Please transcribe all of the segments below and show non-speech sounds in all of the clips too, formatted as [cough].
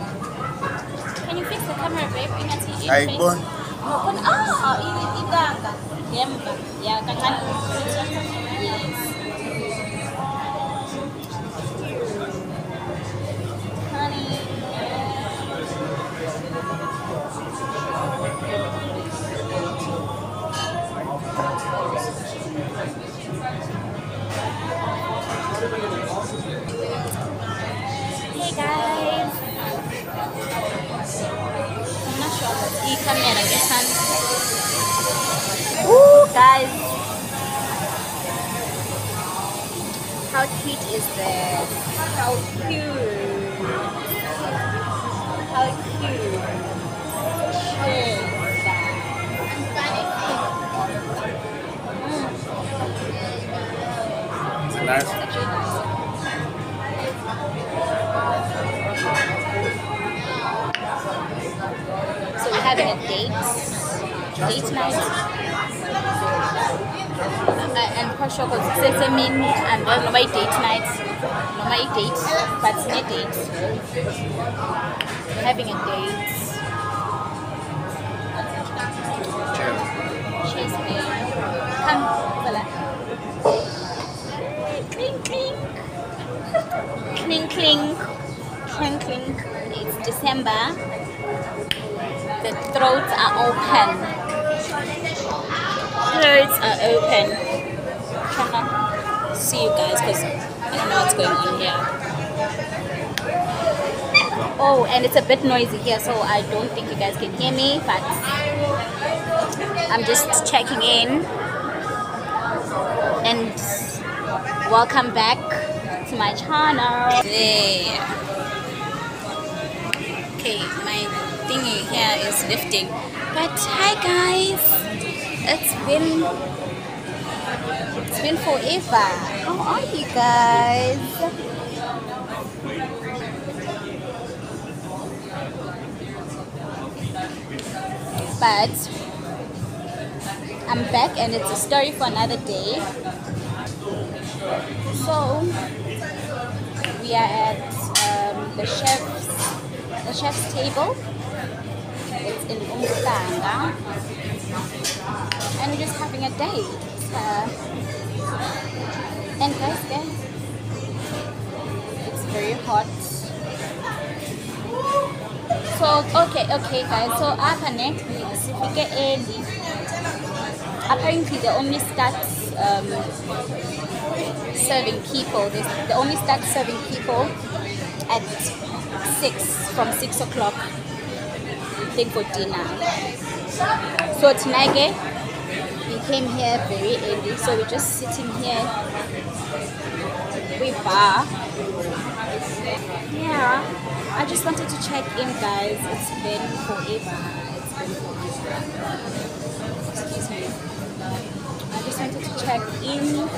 Can you fix the camera, babe? Ingathi in ayiboni Ngokubona ah i- intanga ngemva ya kancane I'm not sure about e-camera ngesan Ooh, guys. How cute is this? How cute. How cute. Cheers, guys. Is it nice? Actually nice. Having a date, date night. Uh, and Koshoko Sesemin and then normal date night. Normal date, but it's not date. We're having a date. Cheers. Babe. Come, Bella. Clink, clink. clink, clink. Clink, clink. It's December. The throats are open. Throats are open. Trying to see you guys because I don't know what's going on here. Oh, and it's a bit noisy here, so I don't think you guys can hear me, but I'm just checking in. And welcome back to my channel. There. Okay, my thingy here is lifting. But hi guys. It's been it's been forever. How are you guys? But I'm back and it's a story for another day. So we are at um, the chef's the chef's table. In Umhlanga. And just having a date. Uh, and guys, guys, it's very hot. So okay, okay guys, so after next week, sifike early. Apparently they only start um, serving people. They, they only start serving people at six from six o'clock. Think for dinner. So tonight, we came here very early, so we're just sitting here. We bar. Yeah, I just wanted to check in, guys. It's been forever. It's been forever. Excuse me. I just wanted to check in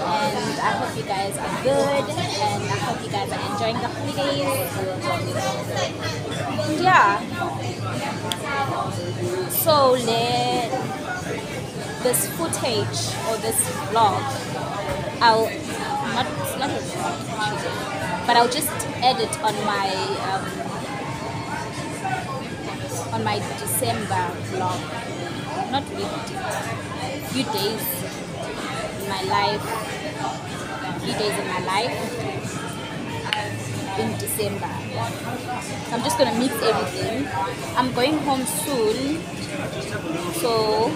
and I hope you guys are good and I hope you guys are enjoying the holidays. And yeah. So let this footage or this vlog I'll not not a vlog but I'll just edit on my um, on my December vlog. Not really few days in my life few days in my life in December. I'm just gonna mix everything. I'm going home soon so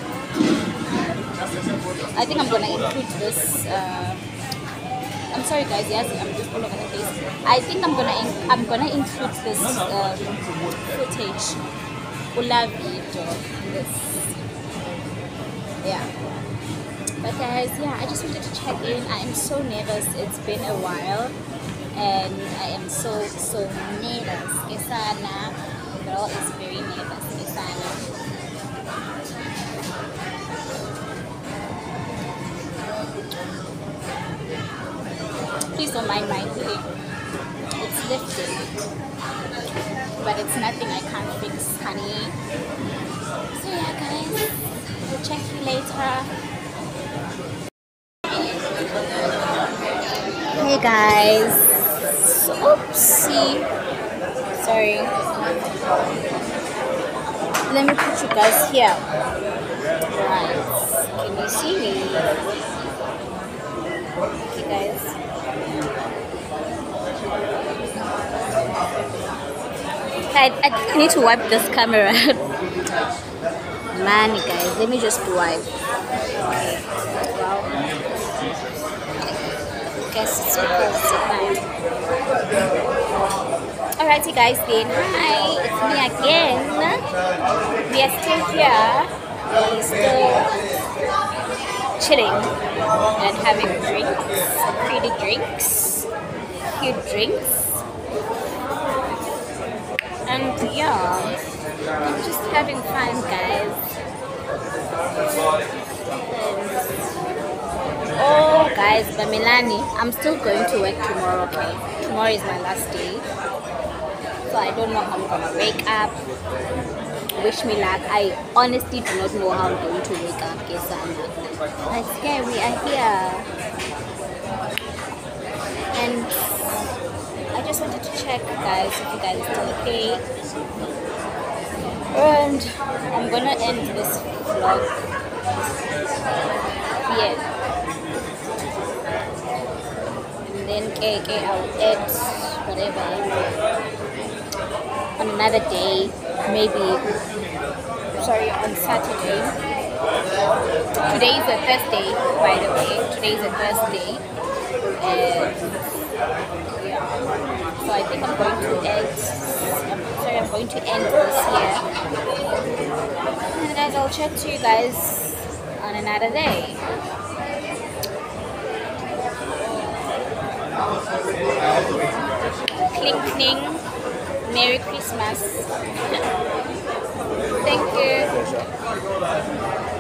I think I'm gonna include this uh, I'm sorry guys yes I'm just all over the place I think I'm gonna I'm gonna include this um, footage. Ula this. Yeah. But guys yeah i just wanted to check in. I am so nervous. It's been a while and i am so so nervous kesana girl is very nervous kesana please don't mind my feeling it's lifting. But it's nothing I can't fix, honey. So yeah guys, we'll check you later. Hey guys. Oopsie. Sorry. Let me put you guys here. Right. Can you see me? Okay guys. I, I think I need to wipe this camera. Man, guys, let me just wipe. Okay. Well, guess it's because it's time. Alrighty, guys, then hi, it's me again. We are still here. We still chilling and having drinks, pretty drinks, cute drinks and yeah, I'm just having fun, guys. oh, guys, but Milani, I'm still going to work tomorrow, okay? Tomorrow is my last day. So I don't know how I'm gonna wake up. Wish me luck. I honestly do not know how I'm going to wake up, guess But yeah, we are here. And I just wanted to check guys if you guys are still okay and I'm gonna end this vlog and then KK I'll add whatever another day maybe sorry on Saturday today is a Thursday by the way today is a Thursday and so I think I'm going to end, sorry, I'm going to end this here. And guys, I'll chat to you guys on another day. Cling cling. Merry Christmas. Thank you.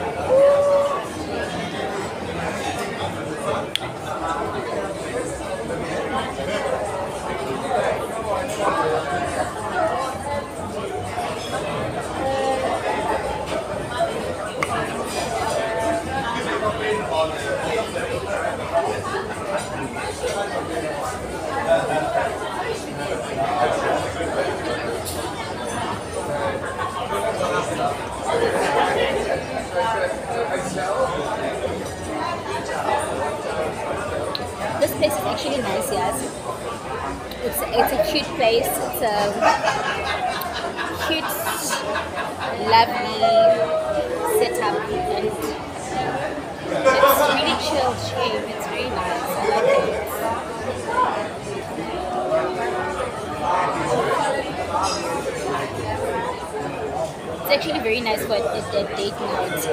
Actually very nice for a, a date night.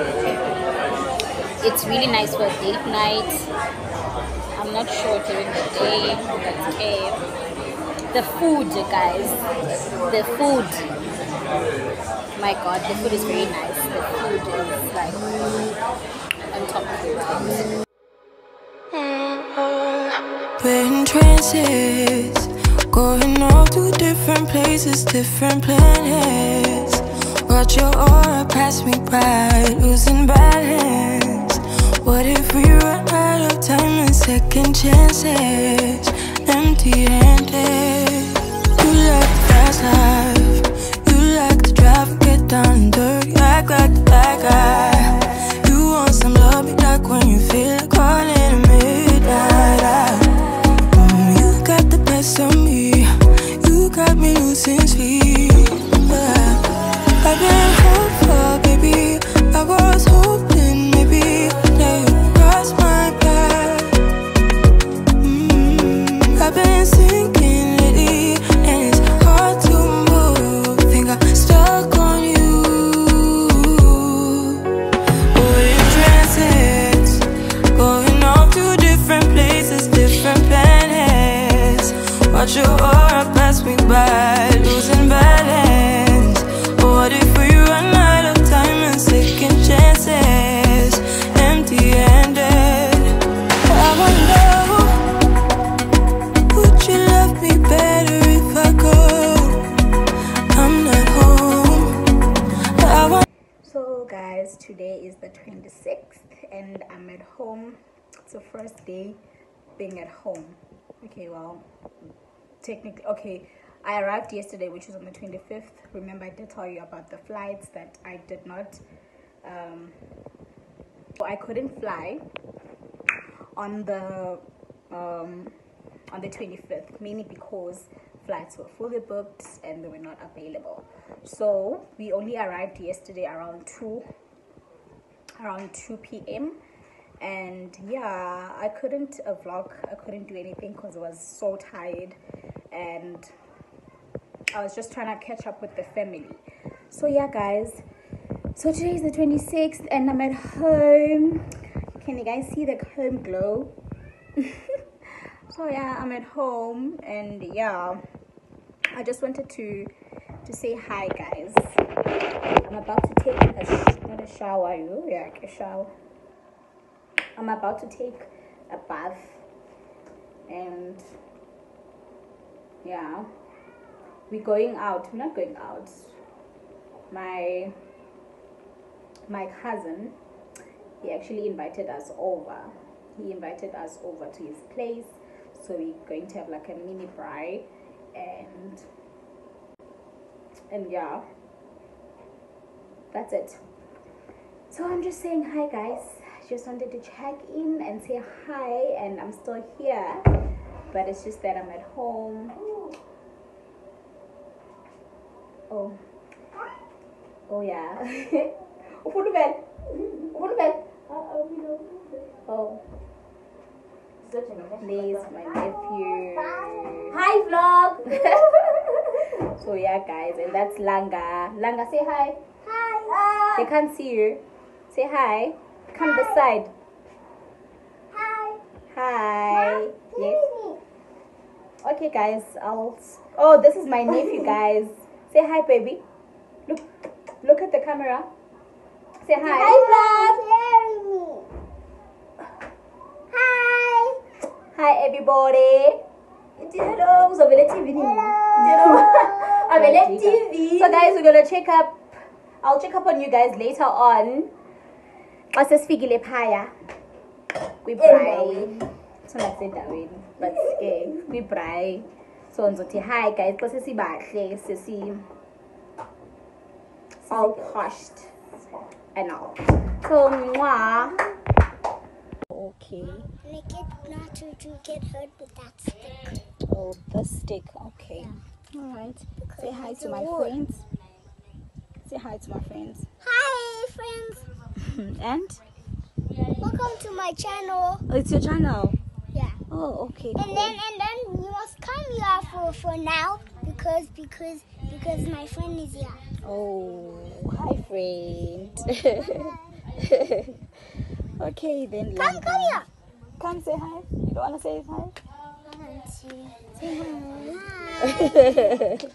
It's really nice for a date night I'm not sure during the day, but okay. The food, guys. The food. My god, the food is very nice. The food is like on top of in trances, going all to different places, different planets. Watch your aura pass me by, losing balance. What if we run out of time and second chances? Empty handed. You like the fast life. You like to drive and get down and dirty. Act like the first day being at home. Okay well technically okay i arrived yesterday which was on the 25th remember i did tell you about the flights that i did not um i couldn't fly on the um on the 25th mainly because flights were fully booked and they were not available. So we only arrived yesterday around 2 around 2 p.m and yeah i couldn't uh, vlog i couldn't do anything because i was so tired. And i was just trying to catch up with the family. So yeah guys. So today is the 26th and i'm at home. Can you guys see the home glow? [laughs] So yeah i'm at home and yeah i just wanted to to say hi guys. I'm about to take a not a shower you yeah like a shower i'm about to take a bath and yeah. We're going out we're not going out. My my cousin he actually invited us over. He invited us over to his place. So we're going to have like a mini braai and and yeah. That's it. So i'm just saying hi guys just wanted to check in and say hi and i'm still here but it's just that i'm at home oh oh yeah ufuna uvela ufuna uvela oh Please, my nephew. Hi vlog. [laughs] so yeah guys, and that's Langa. Langa, say hi. Hi. They can't see you. Say hi. Come this side. Hi. Hi. Yes. Okay guys, I'll Oh, this is my nephew [laughs] guys. Say hi baby. Look look at the camera. Say hi. vlog. Hi. Hi everybody. Hello, uzovele TV? Avele TV. So guys, we're gonna check up. I'll check up on you guys later on. Xa sesifikile phaya kwi-braai songasendaweni but ke kwi-braai so ndizothi hi guys xa sesibahle sesi all pushed and all so mwah okay Make it not to, to get hurt with that stick. Oh, the stick. Okay. All right. Say hi to my wood. friends. Say hi to my friends. Hi, friends. [laughs] and Welcome to my channel. oh, it's your channel. Yeah. Oh, okay. And cool. then and then you must come here for for now because because because my friend is here. Oh, hi, friend. [laughs] okay, then. Come Langa. come here. Come say hi. You don't want to say hi? Three. Hi. [laughs]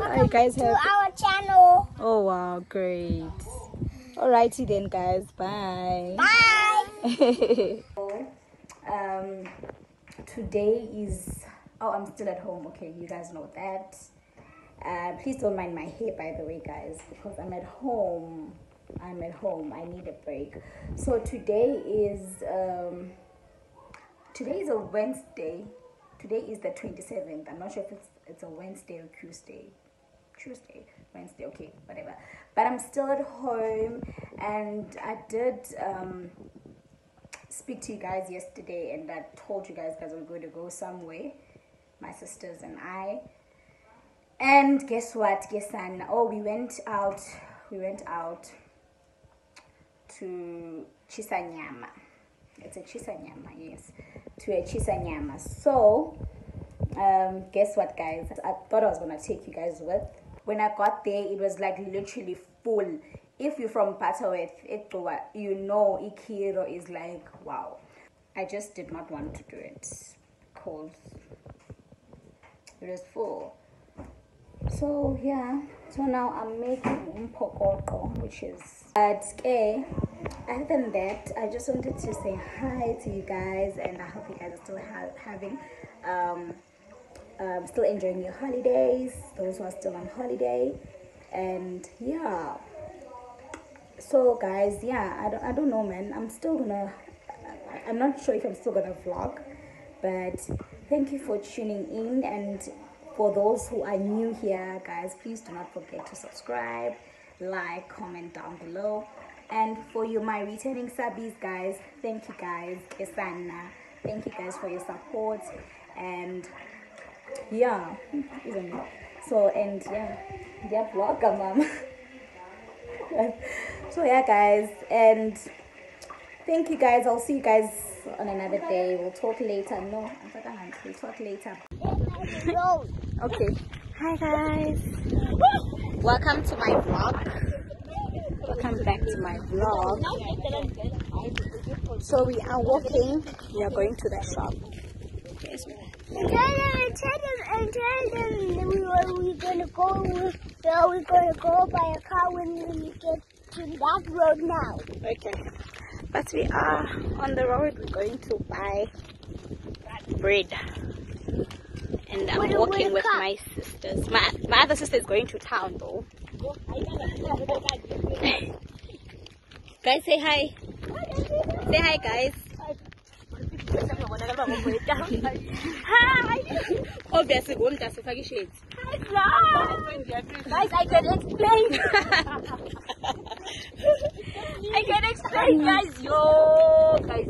Hi, guys. To Have... our channel. Oh, wow. Great. Alrighty then, guys. Bye. Bye. [laughs] um today is oh i'm still at home. Okay you guys know that. Uh please don't mind my hair by the way guys because i'm at home. I'm at home. I need a break. So today is um today is a wednesday. Today is the 27th i'm not sure if it's it's a wednesday or tuesday. Tuesday wednesday okay whatever but i'm still at home and i did um speak to you guys yesterday and I told you guys guys we're going to go somewhere, my sisters and I. And guess what? Guess and oh we went out we went out to Chisanyama. It's a Chisanyama, yes. To a Chisanyama. So um guess what guys? I thought I was gonna take you guys with. When I got there it was like literally full. If you're from Butterworth, you know Ikiro is like wow. I just did not want to do it because it was full. So yeah, so now I'm making umpokoko, which is but eh, other than that, I just wanted to say hi to you guys, and I hope you guys are still ha- having um, um still enjoying your holidays. Those who are still on holiday, and yeah. so guys yeah I don't, I don't know man i'm still gonna i'm not sure if i'm still gonna vlog but thank you for tuning in and for those who are new here guys please do not forget to subscribe like comment down below and for you my returning subbies guys thank you guys Kesana. thank you guys for your support and yeah so and yeah yeah vlogger mom. [laughs] So yeah guys and thank you guys. I'll see you guys on another day. We'll talk later. No we'll talk later. [laughs] Okay. Hi guys. Welcome to my vlog. Welcome back to my vlog. So we are walking. We are going to the shop. And tell them, and tell them, and tell them we're we gonna go. Where we gonna go by a car when we get to that road now. Okay. But we are on the road. We're going to buy bread. And I'm walking with with a car. my sisters. My my other sister is going to town though. [laughs] guys, say hi. Say hi, guys. Hi. Obviously, won't just fucking shades. Guys, I can explain. I can explain, guys. Yo, guys.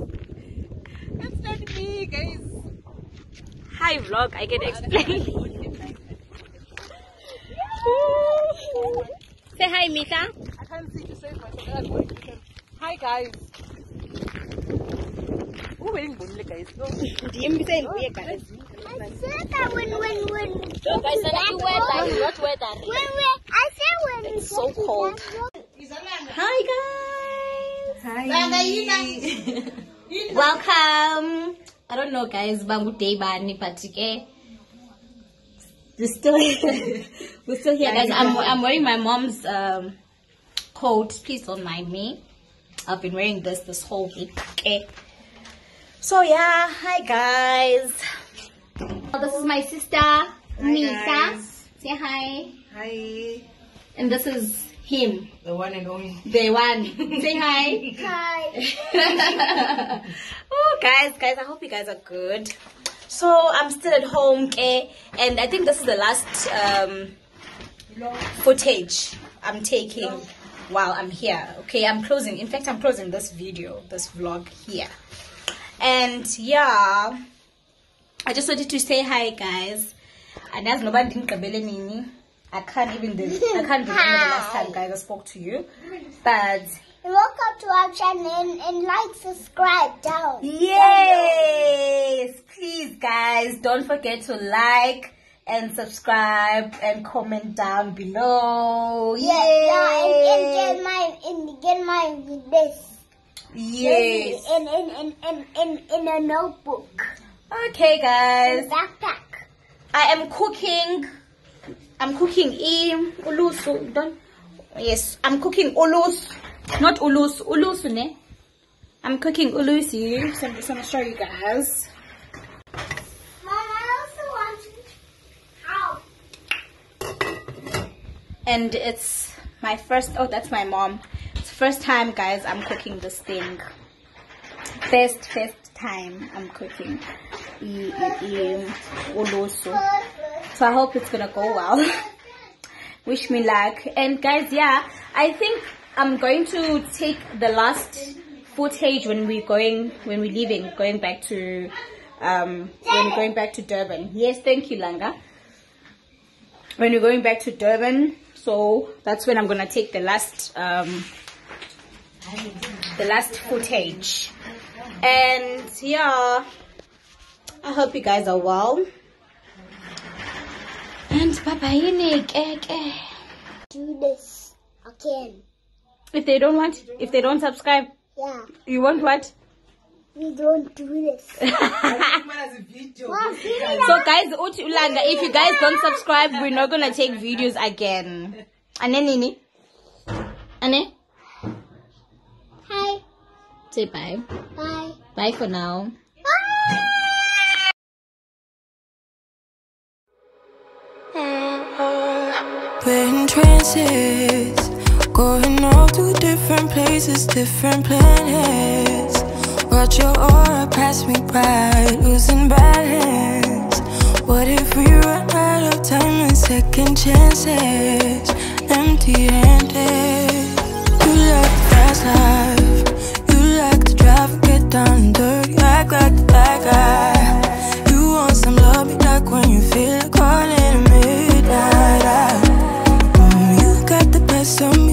Explain me, guys. Hi, vlog. I can explain. Say hi, Mika. I can't see to say. Hi guys. Guys? DM guys. I said that when when when. So, guys, when. You not wear that. When we, I said when It's so cold. Hi, guys. Welcome. I don't know, guys. We're still [laughs] we're still here, guys. I'm I'm wearing my mom's um coat. Please don't mind me. I've been wearing this this whole week. Okay. So yeah, hi guys. This is my sister guys. Say hi. Hi. And this is him, The one and only. the one. Say hi. [laughs] Hi. [laughs] oh, guys, guys, I hope you guys are good. So I'm still at home, okay, and I think this is the last um, footage I'm taking while I'm here. Okay, I'm closing. In fact, I'm closing this video, this vlog here. And yeah, I just wanted to say hi, guys. And as nobody didn't qabele nini, I can't even the, I can't remember the last time, guys, I spoke to you. But welcome to our channel and, and like, subscribe down. Yes, please, guys, don't forget to like and subscribe and comment down below. Yeah, yeah, and, and get my and get with this. Yes. In, in, in, in, in, in a notebook. Okay, guys, a backpack. I am cooking. I'm cooking im ulusu. Don't. Yes, I'm cooking ulus, not ulus. Ulusu ne. I'm cooking ulusi. So I'm just gonna show you guys. Mom, I also want. And it's my first oh that's my mom first time guys i'm cooking this thing. First first time i'm cooking. So i hope it's gonna go well. [laughs] Wish me luck. And guys yeah i think i'm going to take the last footage when we're going when we're leaving going back to um when we're going back to durban. Yes thank you langa. When we're going back to Durban. So that's when I'm gonna take the last um, the last footage. And yeah, I hope you guys are well. And bye bye, eh, eh. Do this again. If they don't want, if they don't subscribe, Yeah, you want what? we don't do this. [laughs] so As a video. guys, ulanga, if you guys don't subscribe, we're not gonna take videos again. Ane nini? Ane? Hi. Say bye. Bye. Bye for now. We're in trances, Going off to different places, different planets. Watch your aura pass me by, losing balance. What if we run out of time and second chances? Empty handed. You like the fast life. And dirty. Act like the bad guy. You want some love, me like when you feel like calling at midnight. I, mm, you got the best of me.